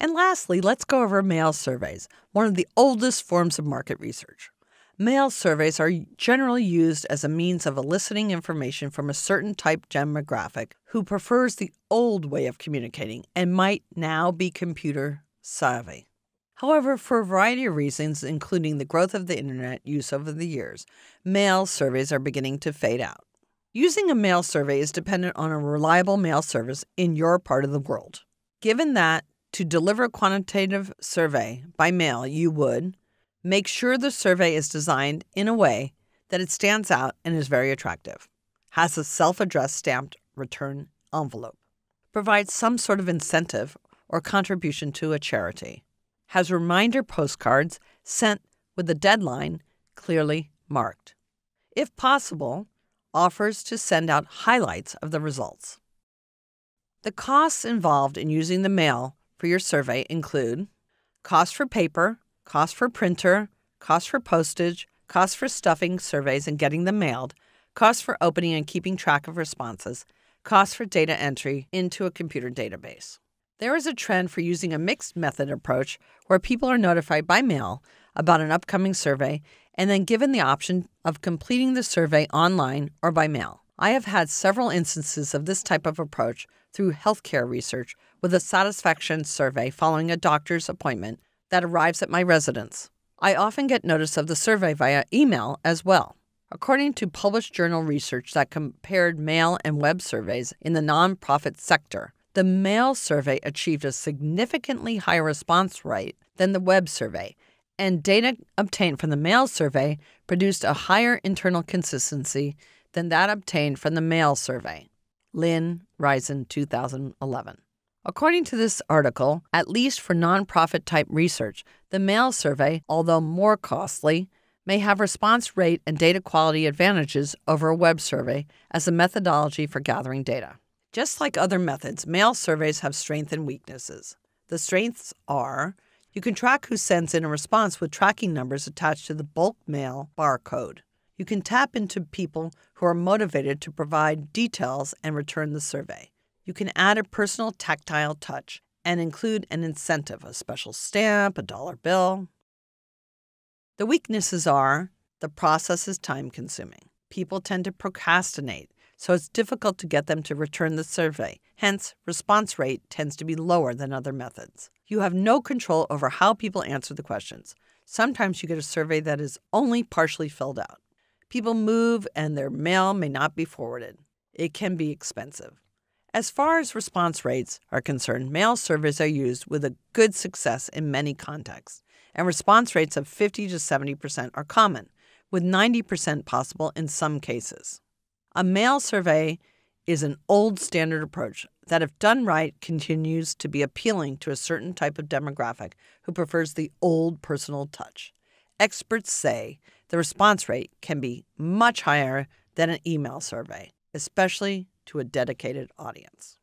And lastly, let's go over mail surveys, one of the oldest forms of market research. Mail surveys are generally used as a means of eliciting information from a certain type demographic who prefers the old way of communicating and might now be computer savvy. However, for a variety of reasons, including the growth of the internet use over the years, mail surveys are beginning to fade out. Using a mail survey is dependent on a reliable mail service in your part of the world. Given that to deliver a quantitative survey by mail, you would make sure the survey is designed in a way that it stands out and is very attractive, has a self addressed stamped return envelope, provides some sort of incentive or contribution to a charity has reminder postcards sent with a deadline clearly marked. If possible, offers to send out highlights of the results. The costs involved in using the mail for your survey include cost for paper, cost for printer, cost for postage, cost for stuffing surveys and getting them mailed, cost for opening and keeping track of responses, cost for data entry into a computer database. There is a trend for using a mixed method approach where people are notified by mail about an upcoming survey and then given the option of completing the survey online or by mail. I have had several instances of this type of approach through healthcare research with a satisfaction survey following a doctor's appointment that arrives at my residence. I often get notice of the survey via email as well. According to published journal research that compared mail and web surveys in the nonprofit sector, the mail survey achieved a significantly higher response rate than the web survey, and data obtained from the mail survey produced a higher internal consistency than that obtained from the mail survey. Lynn Risen, 2011. According to this article, at least for nonprofit type research, the mail survey, although more costly, may have response rate and data quality advantages over a web survey as a methodology for gathering data. Just like other methods, mail surveys have strengths and weaknesses. The strengths are you can track who sends in a response with tracking numbers attached to the bulk mail barcode. You can tap into people who are motivated to provide details and return the survey. You can add a personal tactile touch and include an incentive, a special stamp, a dollar bill. The weaknesses are the process is time consuming. People tend to procrastinate so it's difficult to get them to return the survey. Hence, response rate tends to be lower than other methods. You have no control over how people answer the questions. Sometimes you get a survey that is only partially filled out. People move and their mail may not be forwarded. It can be expensive. As far as response rates are concerned, mail surveys are used with a good success in many contexts, and response rates of 50 to 70% are common, with 90% possible in some cases. A mail survey is an old standard approach that, if done right, continues to be appealing to a certain type of demographic who prefers the old personal touch. Experts say the response rate can be much higher than an email survey, especially to a dedicated audience.